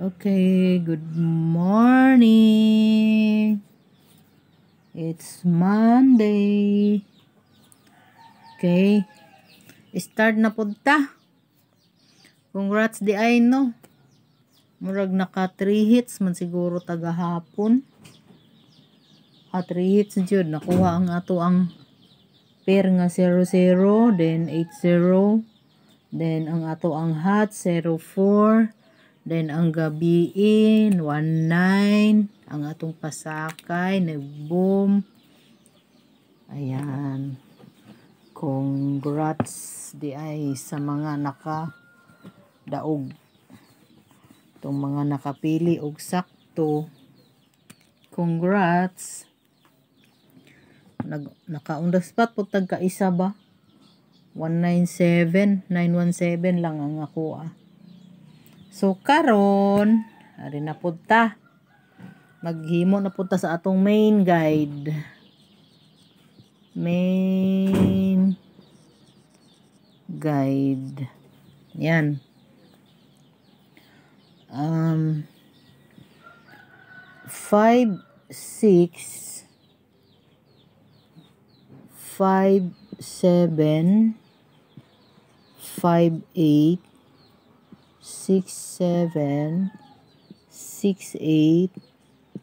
Okay, good morning. It's Monday. Okay. Start na punta. Congrats di ay no. Murag naka 3 hits man siguro tagahapon. Ha 3 hits jud nakuha ang ato ang pair nga 00 then 80 then ang ato ang hot 04 Then, ang gabiin, 1-9. Ang atong pasakay, nag-boom. Ayan. Congrats di ay sa mga naka daog. Itong mga nakapili og sakto. Congrats. Nag, naka on the spot po tagka isa ba? 197, 917 lang ang ako ah. So karon, ari na punta. Maghimo na punta sa atong main guide. Main guide. Yan. Um 5 6 5 7 5 8 six, seven, six, eight,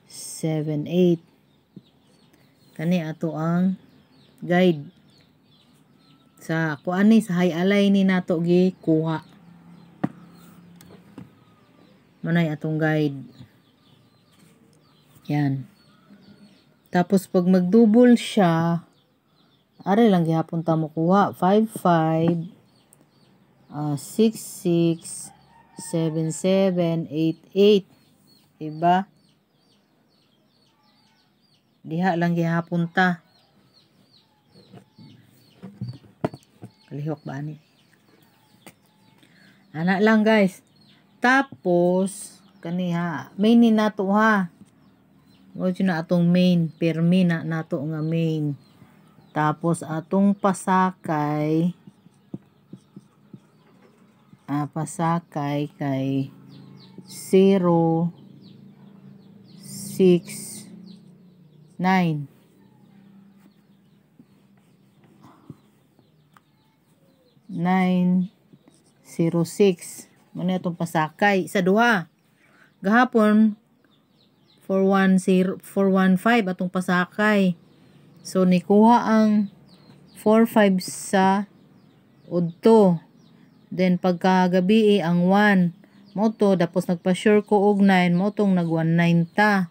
seven, eight. Kani ato ang guide. Sa kuan ni sa high alay ni nato gi kuha. Manay atong guide. Yan. Tapos pag magdouble siya, are lang gihapon ta mo kuha 5 5 uh, 6 6 7788 diba? Diha lang gihapon ta. Kalihok ba ni ana lang guys. Tapos kaniha main ni nato ha? Wala na atong main permi na nato nga main. Tapos atong pasakay uh, pasakay kay 0 6 9 9 0 6 Muna itong pasakay. Sa duha. Gahapon, 410, 415 atong pasakay. So, nikuha ang 45 sa udto. Then pagkagabi eh, ang 1 mo to tapos nagpa-sure ko og 9 mo tong nag 19 ta.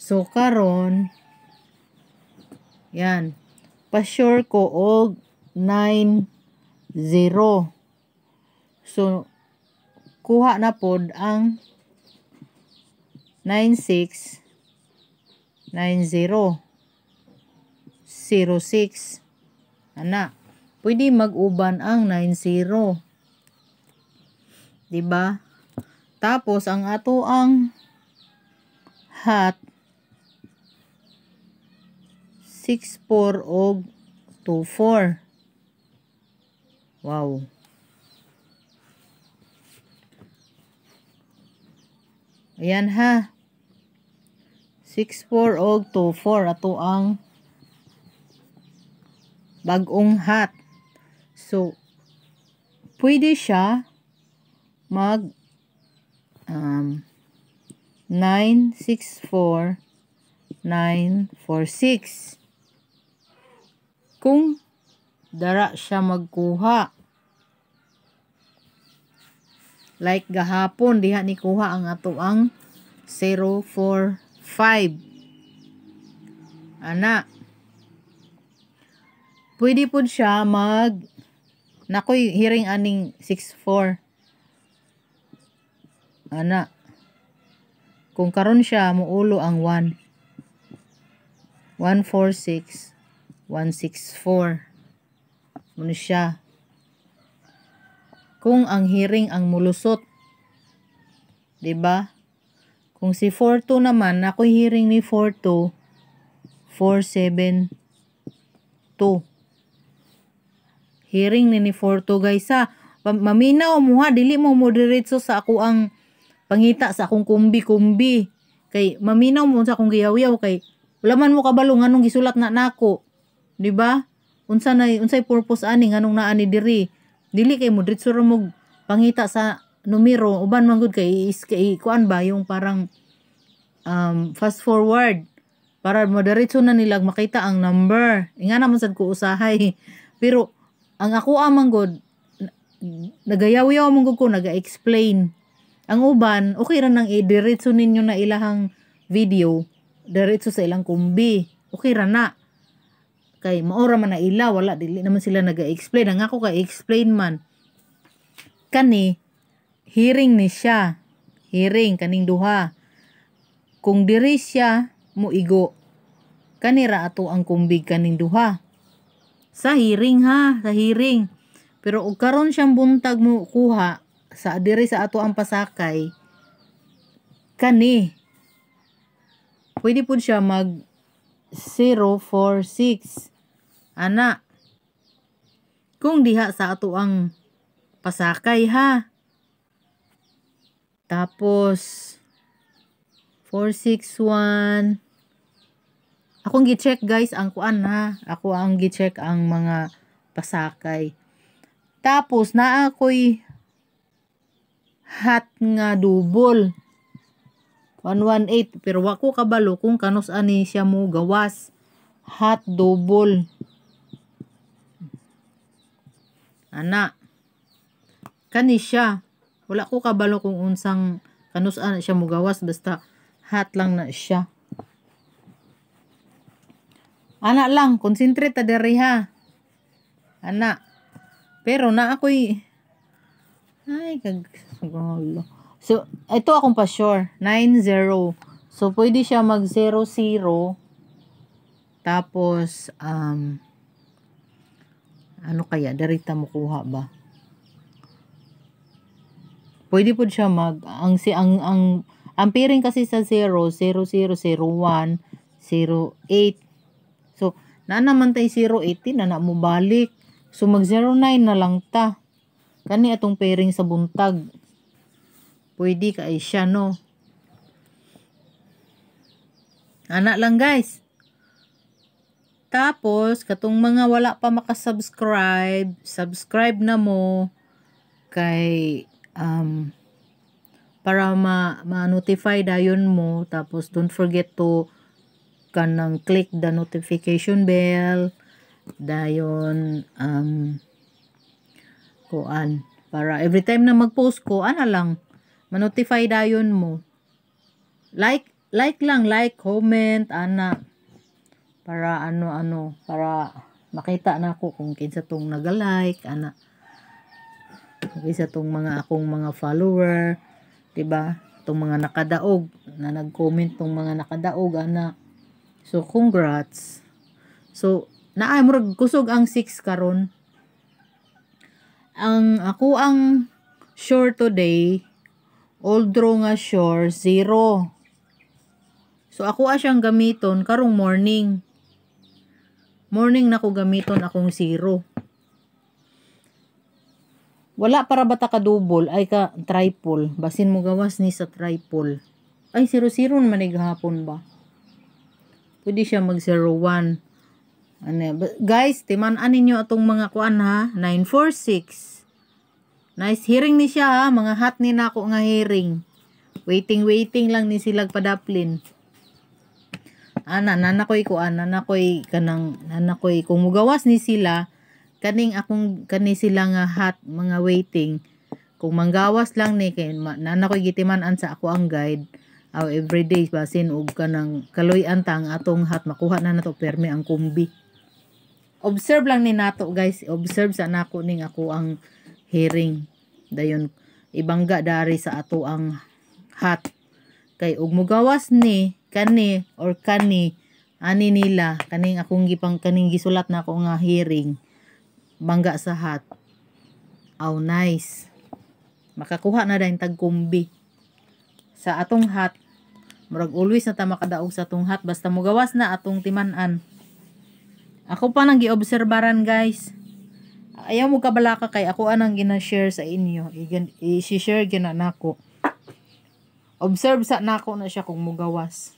So karon yan. Pa-sure ko og 9 0. So kuha na pod ang 96 90 06 ana pwede mag-uban ang 90. 'Di ba? Tapos ang ato ang hat 64 og 24. Wow. Ayan ha. 64 og 24 ato ang bagong hat. So, pwede siya mag um, 964 946 kung dara siya magkuha. Like gahapon diha ni kuha ang ato ang 045 ana. Pwede po siya mag Nakoy hearing aning 64. Ana. Kung karon siya muulo ang 1. 146 164. Muna siya. Kung ang hearing ang mulusot. 'Di ba? Kung si 42 naman, ako hearing ni 42 472 hearing ni ni Forto guys ha. Maminaw mo ha, dili mo mo diretso sa ako ang pangita sa akong kumbi-kumbi. Kay maminaw mo sa akong giyaw kay wala man mo kabalo nganong gisulat na nako. Di ba? Unsa na unsay purpose ani nganong naa ni diri? Dili kay mo diretso ra mo pangita sa numero uban man gud kay is kay kuan ba yung parang um, fast forward para madiretso na nilag makita ang number. Inga naman sad ko usahay. Pero ang ako amang god nagayaw-yaw mong ko naga-explain. Ang uban, okay ra nang i-diretso ninyo na ilahang video diretso sa ilang kumbi. Okay ra na. Kay maora man na ila, wala dili naman sila naga-explain. Ang ako ka explain man. Kani hearing ni siya. Hearing kaning duha. Kung diri siya mo igo kanira ato ang kumbig kaning duha. Sa hearing ha, sa hearing. Pero og karon siyang buntag mo kuha sa diri sa ato ang pasakay kani. Pwede po siya mag 046 ana. Kung diha sa ato ang pasakay ha? Tapos 461 akong gi-check guys ang kuan ha ako ang gi-check ang mga pasakay tapos naa ako'y hat nga double. 118 pero wako kabalo kung kanus ani siya mo gawas. Hat double. Ana. Kani siya. Wala ko kabalo kung unsang kanus ani siya mo gawas basta hat lang na siya. Ana lang, concentrate ta diri ha. Ana. Pero na ako'y ay kag Galo. So, ito akong pa sure. 9-0. So, pwede siya mag 0-0. Tapos, um, ano kaya? Darita mo kuha ba? Pwede po siya mag, ang, si, ang, ang, ang pairing kasi sa 0, 0, 0, 0, 1, 0, 8. So, na naman tayo 0, 18, na na mo balik. So, mag 0, 9 na lang ta. Kani atong pairing sa buntag. Pwede ka ay siya, no? Anak lang, guys. Tapos, katong mga wala pa makasubscribe, subscribe na mo kay um, para ma, ma-notify dayon mo. Tapos, don't forget to kanang click the notification bell. Dayon, um, kuan. Para every time na mag-post ko, ana lang, ma-notify dayon mo. Like, like lang, like, comment, ana. Para ano-ano, para makita na ako kung kinsa tong naga-like, ana. Kinsa tong mga akong mga follower, 'di ba? Tong mga nakadaog na nag-comment tong mga nakadaog, ana. So, congrats. So, naay murag kusog ang 6 karon. Ang ako ang sure today Old draw nga shore, 0. So, ako asyang gamiton karong morning. Morning na ko gamiton akong 0. Wala para bata ka double ay ka triple. Basin mo gawas ni sa triple. Ay, 0-0 naman ay gahapon ba? Pwede siya mag 0-1. Ano, guys, timan-an ninyo atong mga kuan ha. 946. Nice hearing ni siya ha. Mga hot ni nako nga hearing. Waiting, waiting lang ni sila padaplin. Ana, nanakoy ko, ana, nanakoy kanang, nanakoy, kung mugawas ni sila, kaning akong, kani sila nga hot, mga waiting. Kung manggawas lang ni, kay, nanakoy gitimanan sa ako ang guide, aw everyday basin og kanang kaloy antang atong hat makuha na nato permi ang kumbi. Observe lang ni nato guys. Observe sa nako ning ako ang hearing. Dayon ibangga dari sa ato ang hat. Kay ug mugawas ni kani or kani ani nila kaning akong gipang kaning gisulat na ako nga hearing bangga sa hat. Aw oh, nice. Makakuha na dayon tag kumbi sa atong hat murag always na ta makadaog sa atong hat basta mugawas na atong timan-an ako pa nang giobserbaran guys ayaw mo kabalaka kay ako anang gina-share sa inyo. I-share gina nako. observe sa nako na siya kung mugawas.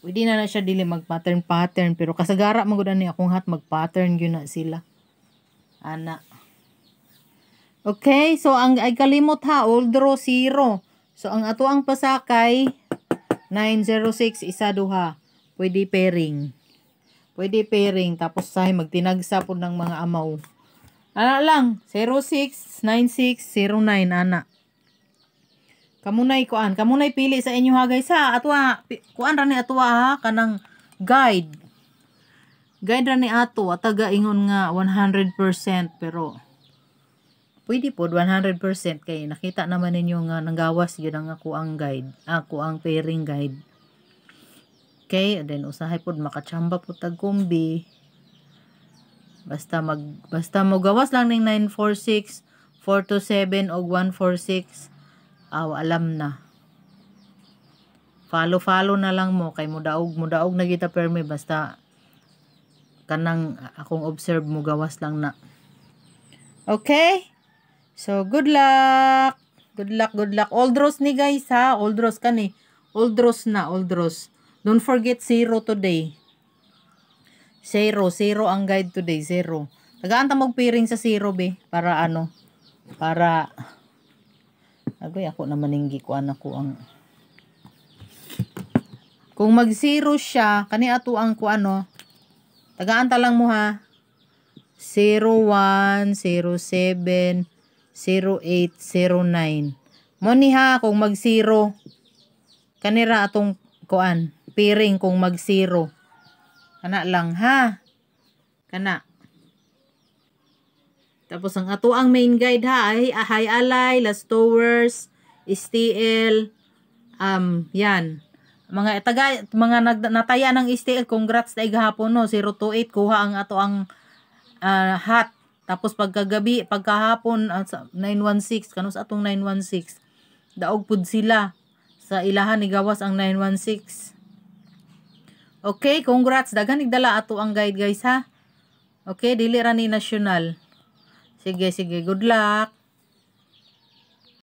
Pwede na na siya dili mag-pattern pattern pero kasagara man gud ni akong hat mag-pattern gyud na sila. Ana. Okay, so ang ay kalimot ha, old row 0. So ang ato ang pasakay 906 isa duha. Pwede pairing. Pwede pairing tapos sahay magtinagsa po ng mga amaw. Ana lang, 06 96 09 ana. Kamunay kuan, kamunay pili sa inyo ha guys ha. Atwa kuan ra ni atwa ha kanang guide. Guide ra ni ato at taga ingon nga 100% pero pwede po 100% kay nakita naman ninyo nga nanggawas gyud ang ako ang guide, ako ang pairing guide. Okay, then usahay pod makachamba po tag kumbi. Basta mag basta mo gawas lang ning 946 427 og 146 aw alam na follow follow na lang mo kay mudaog mudaog na kita permi basta kanang akong observe mo gawas lang na okay so good luck. Good luck good luck. Old rose ni guys ha? Old rose kani old rose na old rose. Don't forget zero today. Zero zero ang guide today zero. Tagaan ta magpiring sa zero be para ano para Agoy, ako naman yung gikuan ako ang... Kung mag-zero siya, kani ato ang ku ano, tagaan ta lang mo ha. 01, 07, 08, 09. Mo ni ha, kung mag-zero, kanira atong kuan, piring kung mag-zero. Kana lang ha. Kana. Tapos ang ato ang main guide ha ay Ahay Alay, Las Towers, STL, um, yan. Mga taga mga nag, nataya ng STL, congrats na gahapon no, 028 kuha ang ato ang uh, hat. Tapos pagkagabi, pagkahapon uh, 916 kanus atong 916. Daog pud sila sa ilahan ni gawas ang 916. Okay, congrats daghan igdala ato ang guide guys ha. Okay, dili ra ni national. Sige, sige. Good luck.